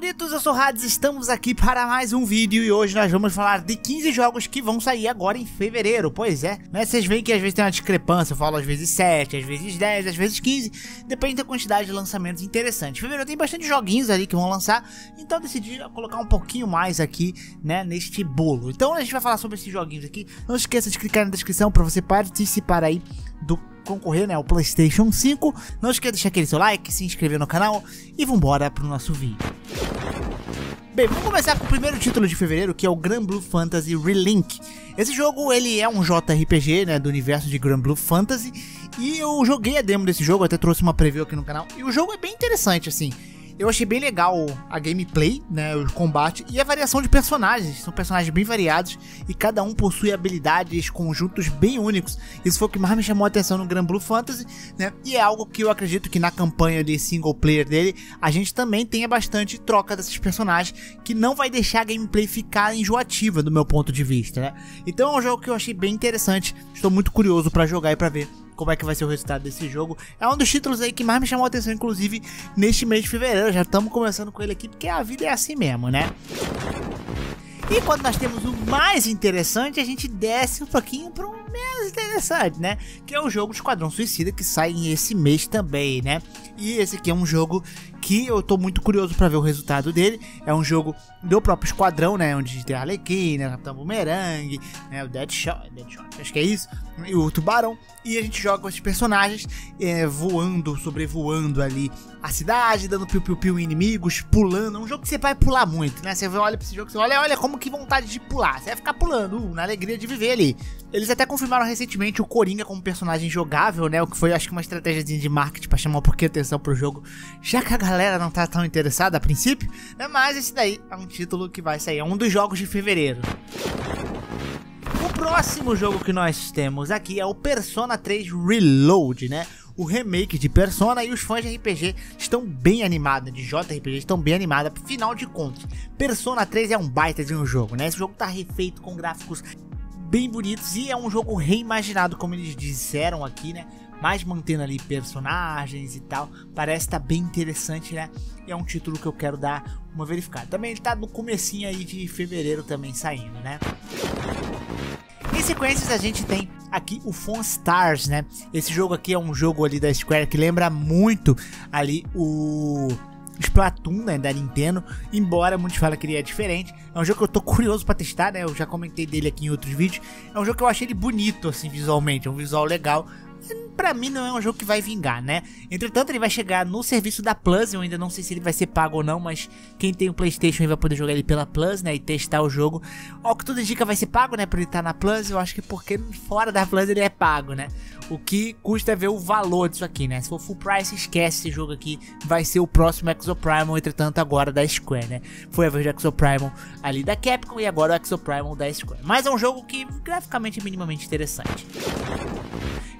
bonitos, eu sou Hades, estamos aqui para mais um vídeo e hoje nós vamos falar de 15 jogos que vão sair agora em fevereiro, pois é, né, vocês veem que às vezes tem uma discrepância, eu falo às vezes 7, às vezes 10, às vezes 15, depende da quantidade de lançamentos interessantes. Fevereiro tem bastante joguinhos ali que vão lançar, então decidi colocar um pouquinho mais aqui, né, neste bolo. Então a gente vai falar sobre esses joguinhos aqui, não esqueça de clicar na descrição para você participar aí do concorrer né, ao PlayStation 5. Não esqueça de deixar aquele seu like, se inscrever no canal e vambora pro nosso vídeo. Bem, vamos começar com o primeiro título de fevereiro, que é o Grand Blue Fantasy Relink. Esse jogo, ele é um JRPG, né, do universo de Grand Blue Fantasy, e eu joguei a demo desse jogo, até trouxe uma preview aqui no canal, e o jogo é bem interessante, assim. Eu achei bem legal a gameplay, né, o combate e a variação de personagens. São personagens bem variados e cada um possui habilidades, conjuntos bem únicos. Isso foi o que mais me chamou a atenção no Grand Blue Fantasy, né? E é algo que eu acredito que na campanha de single player dele, a gente também tenha bastante troca desses personagens, que não vai deixar a gameplay ficar enjoativa do meu ponto de vista, né? Então é um jogo que eu achei bem interessante. Estou muito curioso para jogar e para ver como é que vai ser o resultado desse jogo. É um dos títulos aí que mais me chamou a atenção, inclusive, neste mês de fevereiro. Já estamos começando com ele aqui, porque a vida é assim mesmo, né? E quando nós temos o mais interessante, a gente desce um pouquinho para um menos interessante, né? Que é o jogo Esquadrão Suicida, que sai esse mês também, né? E esse aqui é um jogo que eu tô muito curioso para ver o resultado dele. É um jogo do próprio Esquadrão, né? Onde tem a Arlequina, o Capitão Boomerang, né? o Deadshot, Deadshot, acho que é isso, e o Tubarão. E a gente joga com esses personagens é, voando, sobrevoando ali a cidade, dando piu-piu-piu em inimigos, pulando. É um jogo que você vai pular muito, né? Você olha pra esse jogo, você olha, olha como que vontade de pular. Você vai ficar pulando, uh, na alegria de viver ali. Eles até confirmaram recentemente o Coringa como personagem jogável, né? O que foi, acho que, uma estratégia de marketing pra chamar um pouquinho de atenção pro jogo, já que a galera não tá tão interessada a princípio, né? Mas esse daí é um título que vai sair, é um dos jogos de fevereiro. O próximo jogo que nós temos aqui é o Persona 3 Reload, né? O remake de Persona e os fãs de RPG estão bem animados, de JRPG estão bem animados, afinal de contas, Persona 3 é um baita de um jogo, né? Esse jogo tá refeito com gráficos bem bonitos e é um jogo reimaginado, como eles disseram aqui, né? Mas mantendo ali personagens e tal, parece estar tá bem interessante, né? E é um título que eu quero dar uma verificada. Também ele tá no comecinho aí de fevereiro também saindo, né? Em sequências a gente tem aqui o Phone Stars, né? Esse jogo aqui é um jogo ali da Square que lembra muito ali o Splatoon, né, da Nintendo, embora muitos falem que ele é diferente. É um jogo que eu tô curioso para testar, né? Eu já comentei dele aqui em outros vídeos. É um jogo que eu achei ele bonito assim visualmente, é um visual legal, para mim não é um jogo que vai vingar, né? Entretanto, ele vai chegar no serviço da Plus, eu ainda não sei se ele vai ser pago ou não, mas quem tem o um PlayStation vai poder jogar ele pela Plus, né, e testar o jogo. O que tudo indica vai ser pago, né, para ele estar tá na Plus, eu acho que porque fora da Plus ele é pago, né? O que custa ver o valor disso aqui, né? Se for full price, esquece esse jogo aqui, vai ser o próximo Exoprimal, entretanto agora da Square, né? Foi a vez do Exoprimal ali da Capcom e agora o Exoprimal da Square. Mas é um jogo que graficamente é minimamente interessante.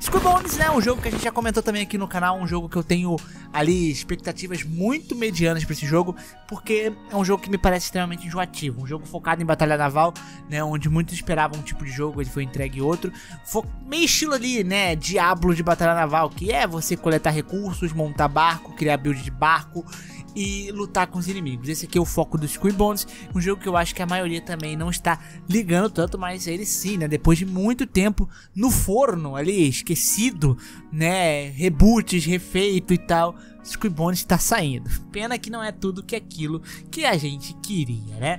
Skull Bones, né? Um jogo que a gente já comentou também aqui no canal. Um jogo que eu tenho ali expectativas muito medianas para esse jogo. Porque é um jogo que me parece extremamente enjoativo. Um jogo focado em batalha naval, né? Onde muitos esperavam um tipo de jogo, ele foi entregue outro. Fo meio estilo ali, né? Diablo de batalha naval. Que é você coletar recursos, montar barco, criar build de barco e lutar com os inimigos. Esse aqui é o foco do Squid Bones, um jogo que eu acho que a maioria também não está ligando tanto, mas ele sim, né? Depois de muito tempo no forno ali, esquecido, né? Reboots, refeito e tal. Squid Bones está saindo. Pena que não é tudo que aquilo que a gente queria, né?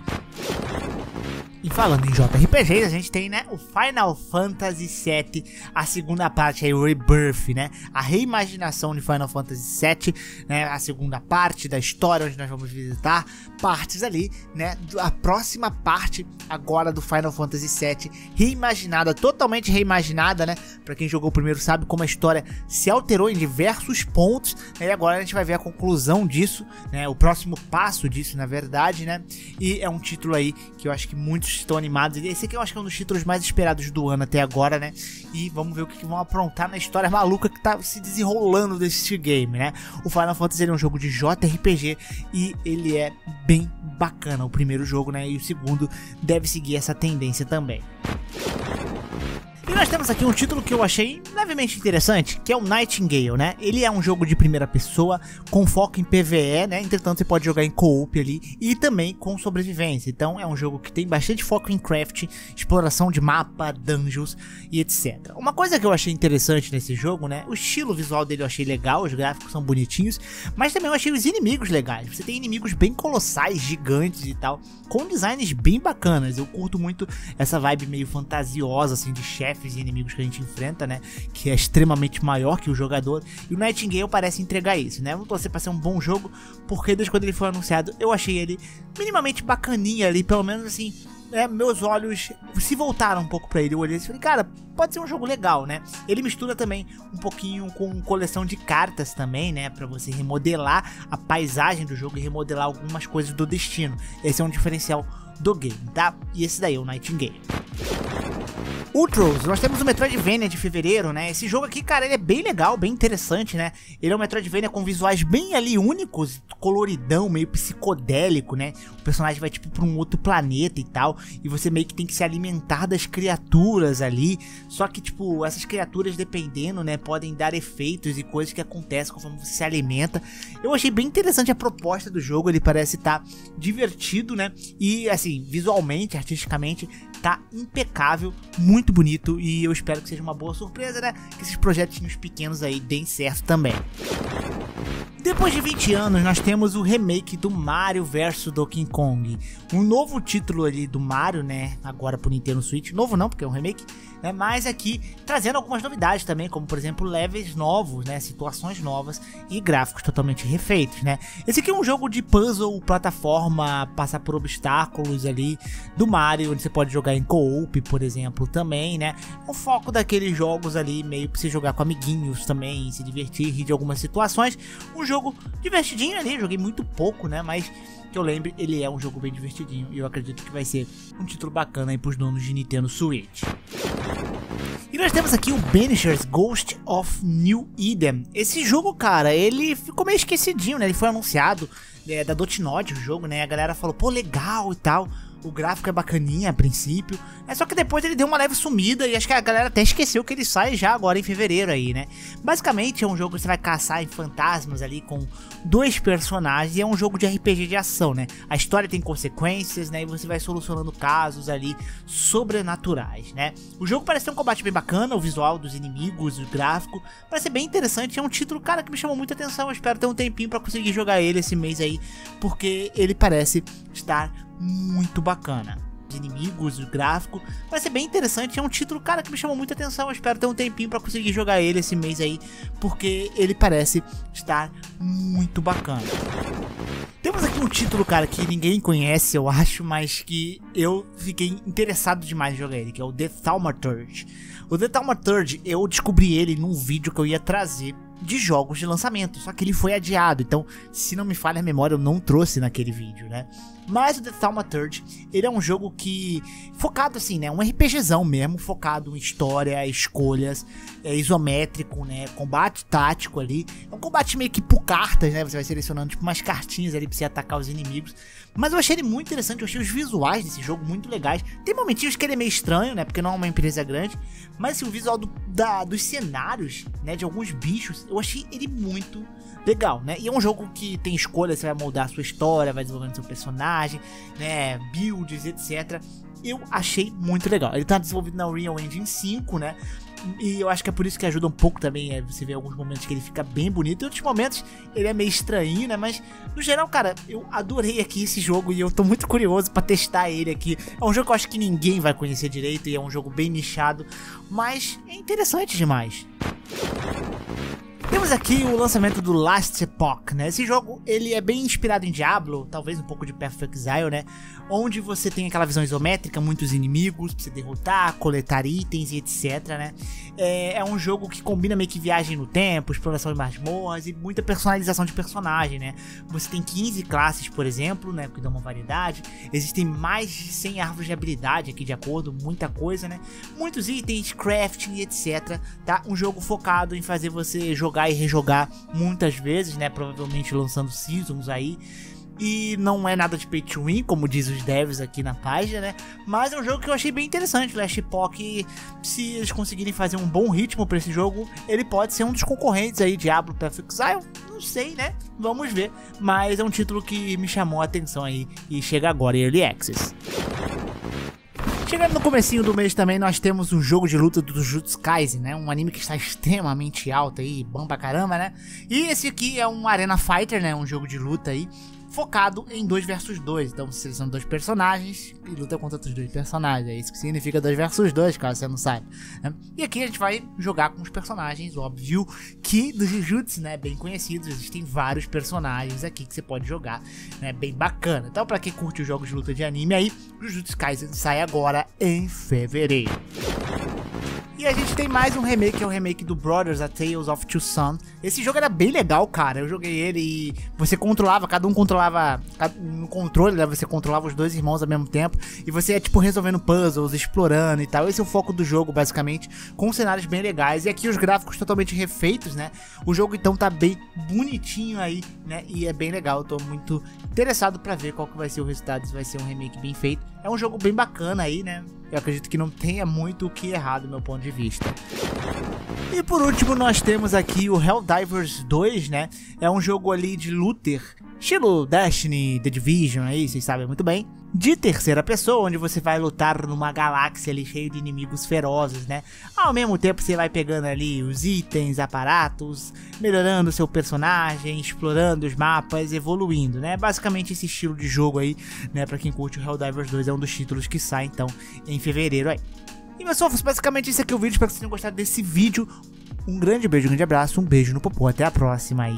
E falando em JRPGs, a gente tem, né, o Final Fantasy VII, a segunda parte aí, o Rebirth, né, a reimaginação de Final Fantasy VII, né, a segunda parte da história, onde nós vamos visitar partes ali, né, a próxima parte agora do Final Fantasy VII, reimaginada, totalmente reimaginada, né, pra quem jogou primeiro sabe como a história se alterou em diversos pontos, né, e agora a gente vai ver a conclusão disso, né, o próximo passo disso, na verdade, né, e é um título aí que eu acho que muitos estão animados. Esse aqui eu acho que é um dos títulos mais esperados do ano até agora, né? E vamos ver o que, vão aprontar na história maluca que tá se desenrolando desse game, né? O Final Fantasy é um jogo de JRPG e ele é bem bacana. O primeiro jogo, né? E o segundo deve seguir essa tendência também nós temos aqui um título que eu achei levemente interessante, que é o Nightingale, né? Ele é um jogo de primeira pessoa com foco em PvE, né? Entretanto, você pode jogar em co-op ali e também com sobrevivência. Então, é um jogo que tem bastante foco em craft, exploração de mapa, dungeons e etc. Uma coisa que eu achei interessante nesse jogo, né? O estilo visual dele eu achei legal, os gráficos são bonitinhos, mas também eu achei os inimigos legais. Você tem inimigos bem colossais, gigantes e tal, com designs bem bacanas. Eu curto muito essa vibe meio fantasiosa, assim, de chefes e inimigos que a gente enfrenta, né? Que é extremamente maior que o jogador. E o Nightingale parece entregar isso, né? Vamos torcer pra ser um bom jogo, porque desde quando ele foi anunciado, eu achei ele minimamente bacaninha ali, pelo menos assim. É, meus olhos se voltaram um pouco para ele. Eu olhei e falei, cara, pode ser um jogo legal, né? Ele mistura também um pouquinho com coleção de cartas também, né? Para você remodelar a paisagem do jogo e remodelar algumas coisas do destino. Esse é um diferencial do game, tá? E esse daí é o Nightingale. Ultros, nós temos o Metroidvania de fevereiro, né? Esse jogo aqui, cara, ele é bem legal, bem interessante, né? Ele é um Metroidvania com visuais bem ali únicos, coloridão, meio psicodélico, né? O personagem vai tipo para um outro planeta e tal, e você meio que tem que se alimentar das criaturas ali. Só que tipo, essas criaturas dependendo, né, podem dar efeitos e coisas que acontecem conforme você se alimenta. Eu achei bem interessante a proposta do jogo, ele parece estar tá divertido, né? E assim, visualmente, artisticamente, tá impecável, muito bonito e eu espero que seja uma boa surpresa, né? Que esses projetinhos pequenos aí deem certo também. Depois de 20 anos, nós temos o remake do Mario vs Donkey Kong. Um novo título ali do Mario, né? Agora pro Nintendo Switch. Novo não, porque é um remake. Né, mas aqui trazendo algumas novidades também, como por exemplo levels novos, né? Situações novas e gráficos totalmente refeitos, né? Esse aqui é um jogo de puzzle, plataforma, passar por obstáculos ali do Mario, onde você pode jogar em co-op, por exemplo, também, né? O foco daqueles jogos ali, meio pra você jogar com amiguinhos também, se divertir, rir de algumas situações. Um jogo divertidinho ali, joguei muito pouco, né? Mas que eu lembre, ele é um jogo bem divertidinho e eu acredito que vai ser um título bacana aí pros donos de Nintendo Switch. E nós temos aqui o Banishers Ghost of New Eden. Esse jogo, cara, ele ficou meio esquecidinho, né? Ele foi anunciado é, da Dotnod, o jogo, né? A galera falou, pô, legal e tal o gráfico é bacaninha a princípio. É só que depois ele deu uma leve sumida e acho que a galera até esqueceu que ele sai já agora em fevereiro aí, né? Basicamente é um jogo que você vai caçar em fantasmas ali com dois personagens e é um jogo de RPG de ação, né? A história tem consequências, né? E você vai solucionando casos ali sobrenaturais, né? O jogo parece ter um combate bem bacana, o visual dos inimigos, o gráfico, parece bem interessante. É um título, cara, que me chamou muita atenção. Eu espero ter um tempinho para conseguir jogar ele esse mês aí, porque ele parece estar muito bacana. De inimigos, o gráfico, vai ser bem interessante. É um título, cara, que me chamou muita atenção. Eu espero ter um tempinho para conseguir jogar ele esse mês aí, porque ele parece estar muito bacana. Temos aqui um título, cara, que ninguém conhece, eu acho, mas que eu fiquei interessado demais em jogar ele, que é o The Thaumaturge. O The Thaumaturge, eu descobri ele num vídeo que eu ia trazer de jogos de lançamento, só que ele foi adiado, então se não me falha a memória eu não trouxe naquele vídeo, né? Mas o The Thaumaturge, ele é um jogo que focado assim, né, um RPGzão mesmo, focado em história, escolhas, é isométrico, né, combate tático ali. É um combate meio que por cartas, né? Você vai selecionando tipo umas cartinhas ali pra você atacar os inimigos. Mas eu achei ele muito interessante, eu achei os visuais desse jogo muito legais. Tem momentinhos que ele é meio estranho, né? Porque não é uma empresa grande. Mas assim, o visual do, da, dos cenários, né? De alguns bichos, eu achei ele muito legal, né? E é um jogo que tem escolha, você vai moldar a sua história, vai desenvolvendo seu personagem, né? Builds, etc. Eu achei muito legal. Ele tá desenvolvido na Unreal Engine 5, né? E eu acho que é por isso que ajuda um pouco também. É, você vê alguns momentos que ele fica bem bonito. Em outros momentos ele é meio estranho, né? Mas no geral, cara, eu adorei aqui esse jogo e eu tô muito curioso para testar ele aqui. É um jogo que eu acho que ninguém vai conhecer direito e é um jogo bem nichado, mas é interessante demais. Temos aqui o lançamento do Last Epoch, né? Esse jogo, ele é bem inspirado em Diablo, talvez um pouco de Path of Exile, né? Onde você tem aquela visão isométrica, muitos inimigos pra você derrotar, coletar itens e etc, né? É, é, um jogo que combina meio que viagem no tempo, exploração de masmorras e muita personalização de personagem, né? Você tem 15 classes, por exemplo, né? Que dão uma variedade. Existem mais de 100 árvores de habilidade aqui de acordo, muita coisa, né? Muitos itens, crafting e etc, tá? Um jogo focado em fazer você jogar jogar e rejogar muitas vezes, né? Provavelmente lançando seasons aí. e não é nada de pay to win, como diz os devs aqui na página, né? Mas é um jogo que eu achei bem interessante. Last Epoch, se eles conseguirem fazer um bom ritmo para esse jogo, ele pode ser um dos concorrentes aí, Diablo Path Exile. Não sei, né? Vamos ver. Mas é um título que me chamou a atenção aí e chega agora em Early Access. Chegando no comecinho do mês também, nós temos o jogo de luta do Jujutsu Kaisen, né? Um anime que está extremamente alto aí, bom pra caramba, né? E esse aqui é um Arena Fighter, né? Um jogo de luta aí focado em 2 versus 2. Então você seleciona dois personagens e luta contra outros dois personagens. É isso que significa 2 versus 2, caso você não saiba. Né? E aqui a gente vai jogar com os personagens, óbvio, que do Jujutsu, né? Bem conhecidos. Existem vários personagens aqui que você pode jogar, né? Bem bacana. Então, pra quem curte os jogos de luta de anime aí, Jujutsu Kaisen sai agora em fevereiro. E a gente tem mais um remake, que é o remake do Brothers, A Tales of Two Sons. Esse jogo era bem legal, cara. Eu joguei ele e você controlava, cada um controlava no controle, né? Você controlava os dois irmãos ao mesmo tempo. E você é tipo resolvendo puzzles, explorando e tal. Esse é o foco do jogo, basicamente, com cenários bem legais. E aqui os gráficos totalmente refeitos, né? O jogo então tá bem bonitinho aí, né? E é bem legal. Eu tô muito interessado para ver qual que vai ser o resultado, se vai ser um remake bem feito. É um jogo bem bacana aí, né? Eu acredito que não tenha muito o que errar do meu ponto de vista. E por último, nós temos aqui o Helldivers 2, né? É um jogo ali de looter, estilo Destiny, The Division aí, vocês sabem muito bem de terceira pessoa, onde você vai lutar numa galáxia ali cheio de inimigos ferozes, né? Ao mesmo tempo você vai pegando ali os itens, aparatos, melhorando seu personagem, explorando os mapas, evoluindo, né? Basicamente esse estilo de jogo aí, né? Pra quem curte o Helldivers 2 é um dos títulos que sai então em fevereiro aí. E pessoal, foi basicamente isso aqui o vídeo, espero que vocês tenham gostado desse vídeo. Um grande beijo, um grande abraço, um beijo no popô, até a próxima aí